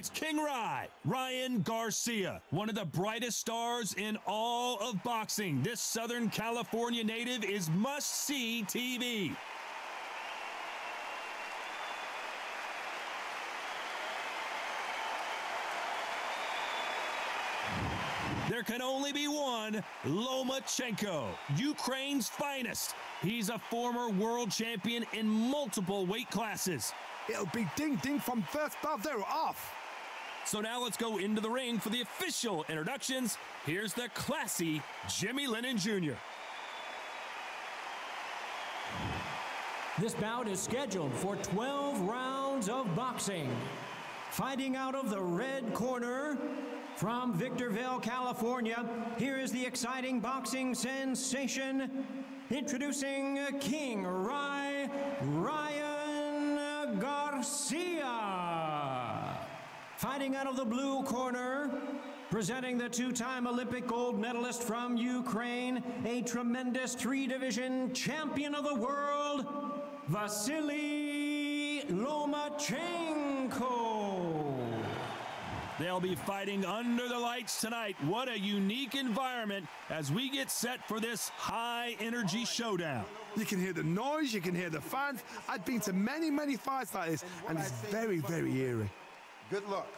It's King Ry, Ryan Garcia, one of the brightest stars in all of boxing. This Southern California native is must see TV. There can only be one Lomachenko, Ukraine's finest. He's a former world champion in multiple weight classes. It'll be ding ding from first bell. They're off. So now let's go into the ring for the official introductions. Here's the classy Jimmy Lennon Jr. This bout is scheduled for 12 rounds of boxing. Fighting out of the red corner from Victorville, California, here is the exciting boxing sensation. Introducing King Ry Ryan Garcia. Fighting out of the blue corner, presenting the two time Olympic gold medalist from Ukraine, a tremendous three division champion of the world, Vasily Lomachenko. They'll be fighting under the lights tonight. What a unique environment as we get set for this high energy showdown. You can hear the noise, you can hear the fans. I've been to many, many fights like this, and it's very, very eerie. Good luck.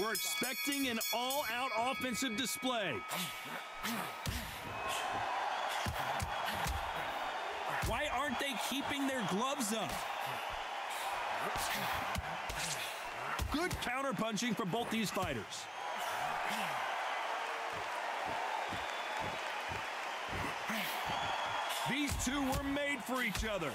We're expecting an all out offensive display. Why aren't they keeping their gloves up? Good counterpunching for both these fighters. These two were made for each other.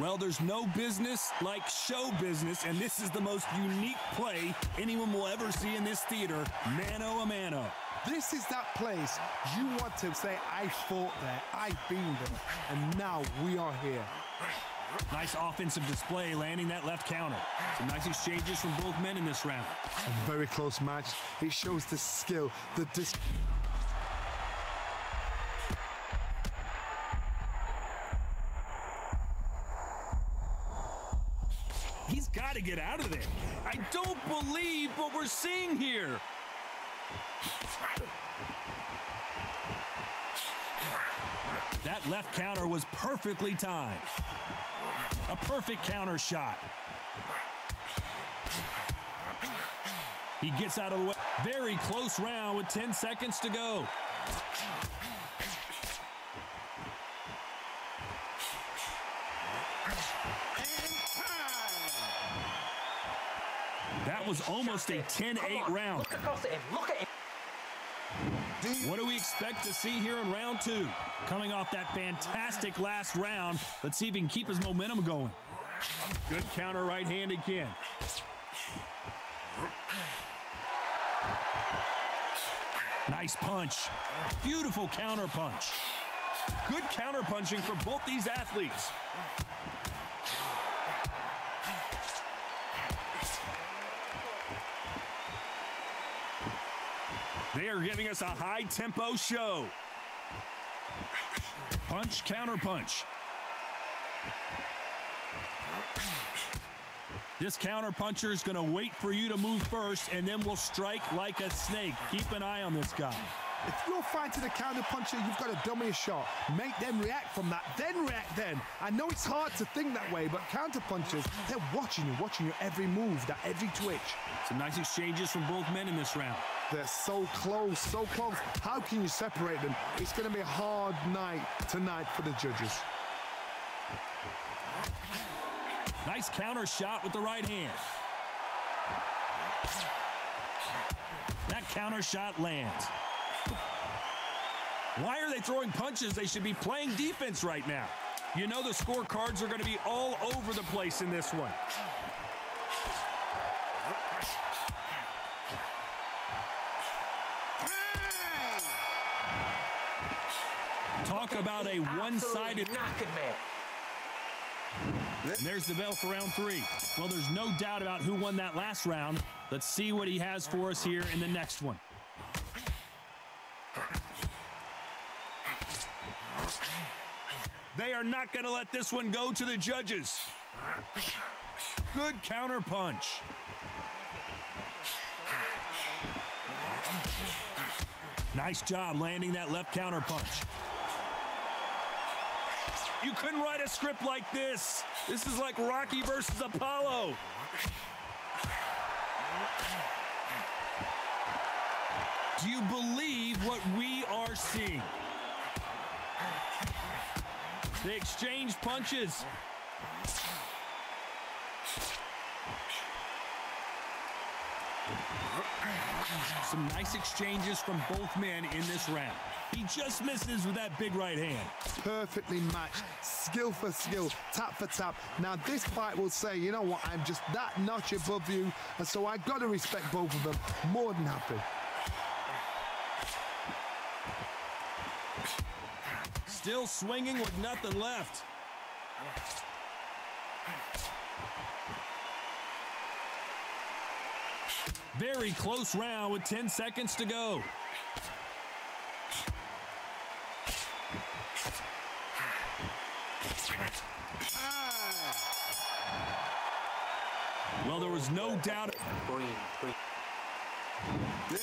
Well, there's no business like show business, and this is the most unique play anyone will ever see in this theater, mano a mano. This is that place you want to say, I fought there, I've been there, and now we are here. Nice offensive display, landing that left counter. Some nice exchanges from both men in this round. A very close match. It shows the skill, the dis. He's got to get out of there. I don't believe what we're seeing here. That left counter was perfectly timed. A perfect counter shot. He gets out of the way. Very close round with 10 seconds to go. That was almost a 10-8 round. Look across at him. Look at him. What do we expect to see here in round two? Coming off that fantastic last round, let's see if he can keep his momentum going. Good counter right hand again. Nice punch. Beautiful counter punch. Good counter punching for both these athletes. They are giving us a high tempo show. Punch, counter punch. This counter puncher is going to wait for you to move first, and then we'll strike like a snake. Keep an eye on this guy. If you're fighting a counter puncher, you've got to dummy a shot. Make them react from that, then react then. I know it's hard to think that way, but counter punchers, they're watching you, watching your every move, that every twitch. Some nice exchanges from both men in this round. They're so close, so close. How can you separate them? It's going to be a hard night tonight for the judges. Nice counter shot with the right hand. That counter shot lands. Why are they throwing punches? They should be playing defense right now. You know the scorecards are going to be all over the place in this one. Talk about a one-sided... man. And there's the bell for round three. Well, there's no doubt about who won that last round. Let's see what he has for us here in the next one. Are not going to let this one go to the judges. Good counter punch. Nice job landing that left counter punch. You couldn't write a script like this. This is like Rocky versus Apollo. Do you believe what we are seeing? They exchange punches. Some nice exchanges from both men in this round. He just misses with that big right hand. Perfectly matched, skill for skill, tap for tap. Now this fight will say, you know what, I'm just that notch above you, and so I got to respect both of them. More than happy. Still swinging with nothing left. Very close round with 10 seconds to go. Well, there was no doubt.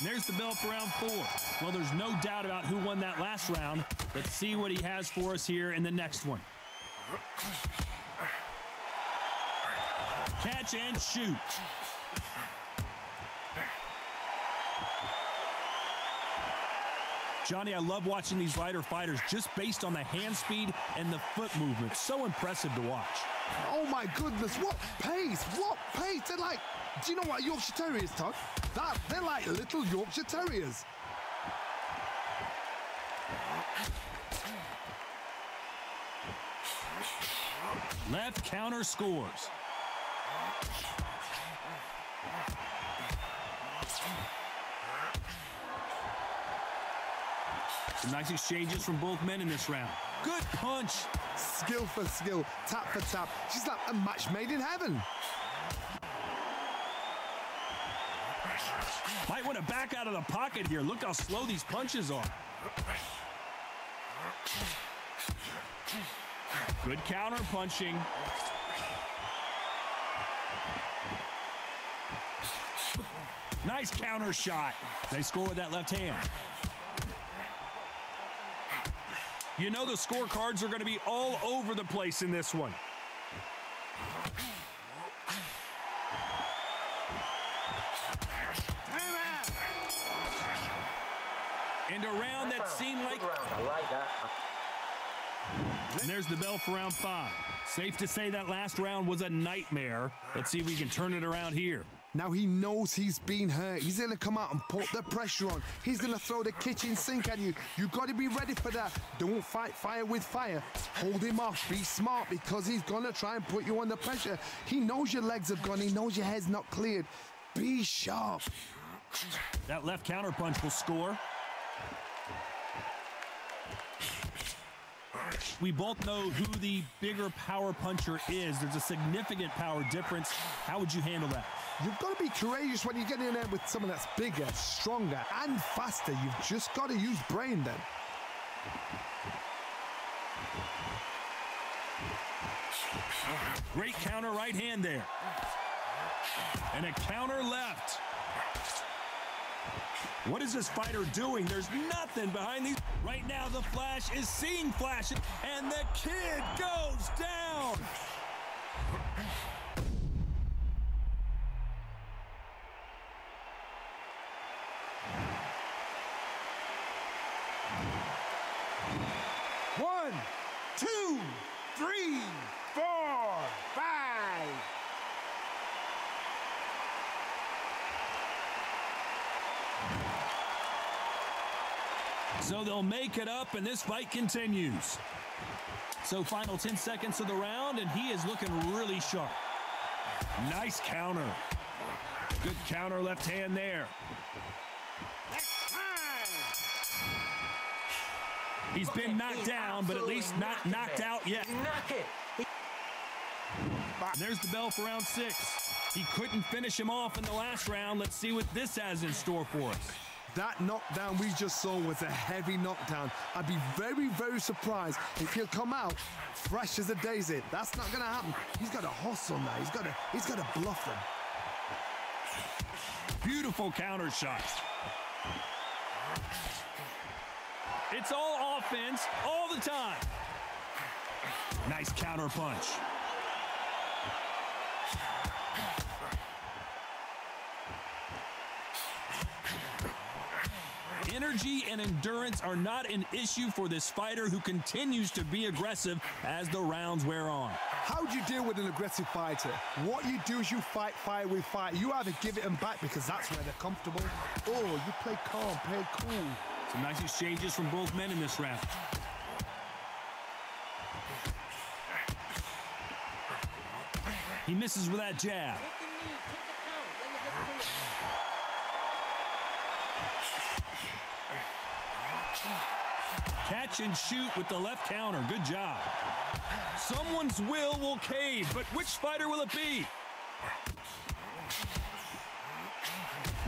There's the bell for round four. Well, there's no doubt about who won that last round. Let's see what he has for us here in the next one. Catch and shoot. Johnny, I love watching these lighter fighters just based on the hand speed and the foot movement. So impressive to watch. Oh my goodness, what pace, what pace. They're like, do you know what Yorkshire Terriers, Todd? That, they're like little Yorkshire Terriers. Left counter scores. Some nice exchanges from both men in this round. Good punch. Skill for skill, tap for tap. She's like a match made in heaven. Might want to back out of the pocket here. Look how slow these punches are. Good counter punching. Nice counter shot. They score with that left hand. You know the scorecards are going to be all over the place in this one. A round that seemed like... I like that. And there's the bell for round five. Safe to say that last round was a nightmare. Let's see if we can turn it around here. Now he knows he's been hurt. He's gonna come out and put the pressure on. He's gonna throw the kitchen sink at you. You gotta be ready for that. Don't fight fire with fire. Hold him off. Be smart because he's gonna try and put you under pressure. He knows your legs have gone. He knows your head's not cleared. Be sharp. That left counter punch will score. We both know who the bigger power puncher is. There's a significant power difference. How would you handle that? You've got to be courageous when you get in there with someone that's bigger, stronger, and faster. You've just got to use brain then. Great counter right hand there. And a counter left. What is this fighter doing? There's nothing behind these. Right now, the Flash is seeing Flash, and the kid goes down. One, two, three, four, five. So they'll make it up, and this fight continues. So final 10 seconds of the round, and he is looking really sharp. Nice counter. Good counter left hand there. He's been knocked down, but at least not knocked out yet. Knock it. There's the bell for round six. He couldn't finish him off in the last round. Let's see what this has in store for us. That knockdown we just saw was a heavy knockdown. I'd be very, very surprised if he'll come out fresh as a daisy. That's not going to happen. He's got to hustle now. He's got to, he's got to bluff them. Beautiful counter shot. It's all offense all the time. Nice counter punch. Energy and endurance are not an issue for this fighter who continues to be aggressive as the rounds wear on. How do you deal with an aggressive fighter? What you do is you fight fire with fire. You either give it them back because that's where they're comfortable, or you play calm, play cool. Some nice exchanges from both men in this round. He misses with that jab. Catch and shoot with the left counter. Good job. Someone's will will cave, but which fighter will it be?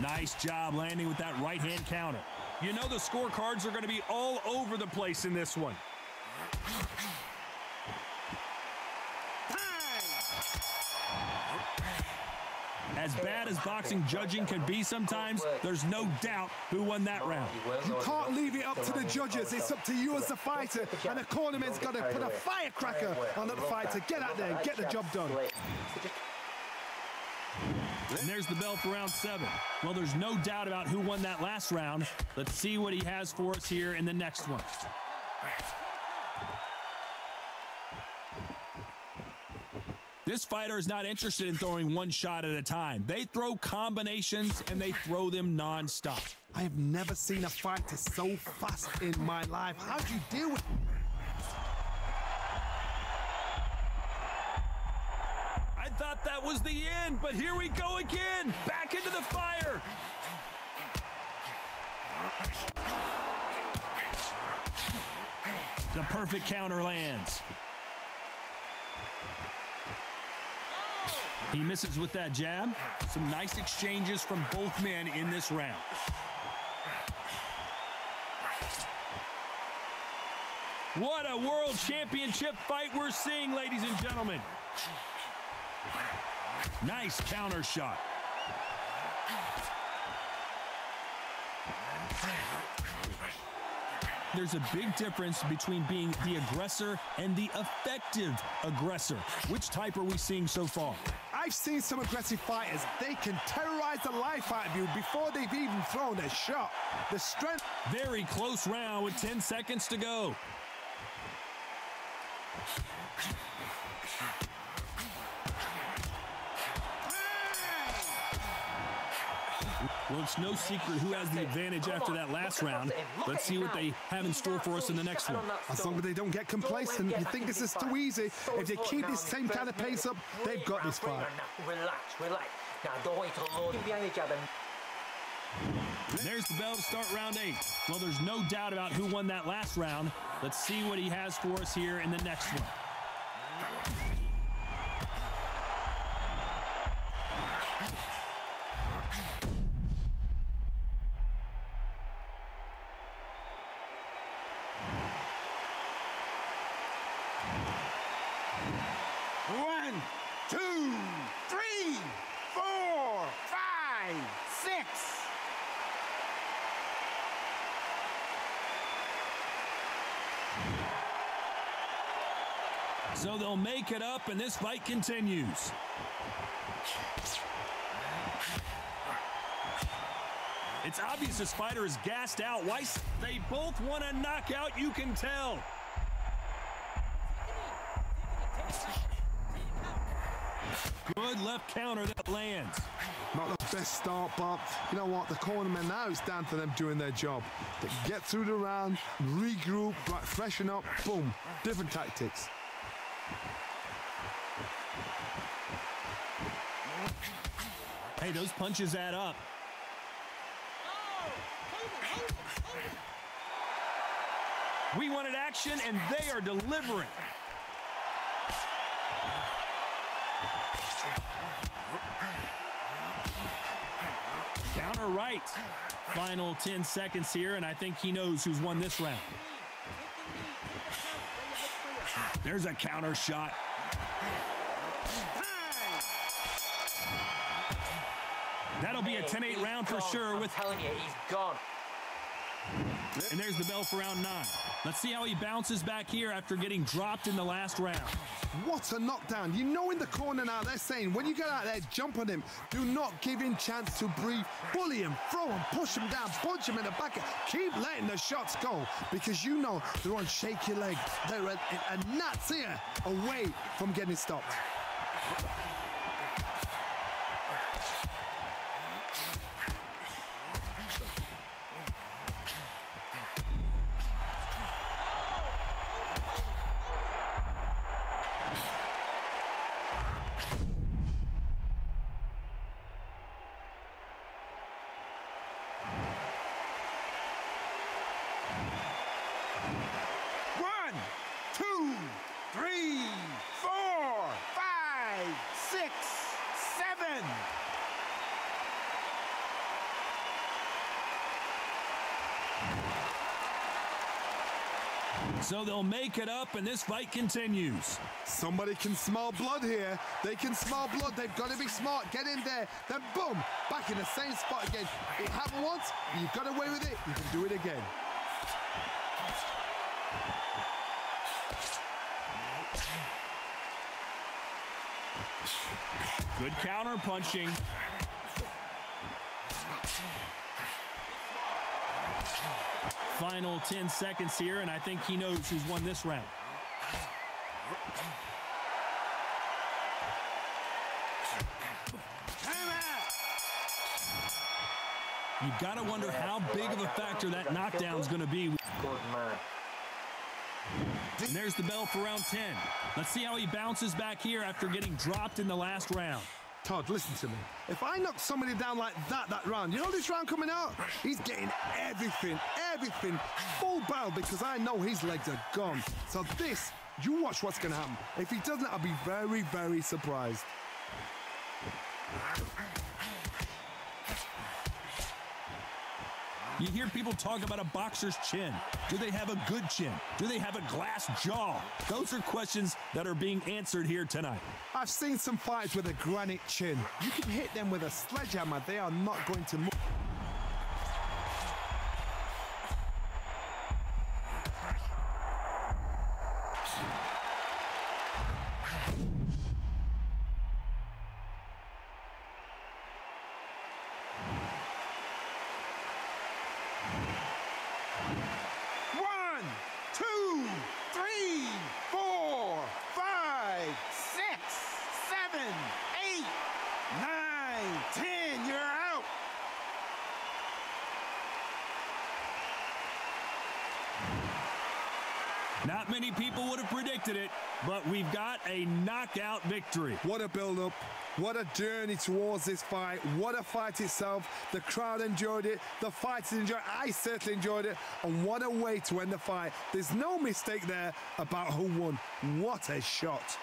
Nice job landing with that right hand counter. You know the scorecards are going to be all over the place in this one. As bad as boxing judging can be sometimes, there's no doubt who won that round. You can't leave it up to the judges. It's up to you as the fighter. And the cornerman's got to put a firecracker on the fighter. Get out there and get the job done. And there's the bell for round seven. Well, there's no doubt about who won that last round. Let's see what he has for us here in the next one. This fighter is not interested in throwing one shot at a time. They throw combinations and they throw them nonstop. I have never seen a fighter so fast in my life. How do you deal with I thought that was the end, but here we go again. Back into the fire. The perfect counter lands. He misses with that jab. Some nice exchanges from both men in this round. What a world championship fight we're seeing, ladies and gentlemen. Nice counter shot. There's a big difference between being the aggressor and the effective aggressor. Which type are we seeing so far? I've seen some aggressive fighters. They can terrorize the life out of you before they've even thrown a shot. The strength. Very close round with 10 seconds to go. Well, it's no secret who has the advantage after that last round. Let's see what they have in store for us in the next one. As long as they don't get complacent, you think this is too easy. If they keep this same kind of pace up, they've got this fight. Relax, relax. Now, don't wait till the Lord behind each other. There's the bell to start round eight. Well, there's no doubt about who won that last round. Let's see what he has for us here in the next one. One, So they'll make it up, and this fight continues. It's obvious this fighter is gassed out. Why? They both want a knockout, you can tell. Good left counter that lands. Not the best start, but you know what? The cornermen now, it's down to them doing their job. They get through the round, regroup, freshen up, boom. Different tactics. Hey, those punches add up. We wanted action, and they are delivering. Counter right. Final 10 seconds here, and I think he knows who's won this round. There's a counter shot. A 10-8 round for sure I'm with telling you, he's gone. and there's the bell for round nine. Let's see how he bounces back here after getting dropped in the last round. What a knockdown. You know in the corner now, they're saying when you get out there, jump on him. Do not give him chance to breathe. Bully him, throw him, push him down, punch him in the back. Keep letting the shots go because you know they're on shaky leg. They're a, a gnat's ear away from getting stopped. So they'll make it up, and this fight continues. Somebody can smell blood here. They can smell blood. They've got to be smart. Get in there. Then boom, back in the same spot again. It happened once. You got away with it. You can do it again. Good counter punching. Final 10 seconds here, and I think he knows who's won this round. You got to wonder how big of a factor that knockdown is going to be. And there's the bell for round 10. Let's see how he bounces back here after getting dropped in the last round. Todd, listen to me. If I knock somebody down like that that round, you know this round coming out? He's getting everything, everything full barrel because I know his legs are gone. So this, you watch what's going to happen. If he doesn't, I'll be very, very surprised. You hear people talk about a boxer's chin. Do they have a good chin? Do they have a glass jaw? Those are questions that are being answered here tonight. I've seen some fights with a granite chin. You can hit them with a sledgehammer, they are not going to move. Many people would have predicted it, but we've got a knockout victory. What a build up. What a journey towards this fight. What a fight itself. The crowd enjoyed it. The fighters enjoyed it. I certainly enjoyed it. And what a way to end the fight. There's no mistake there about who won. What a shot.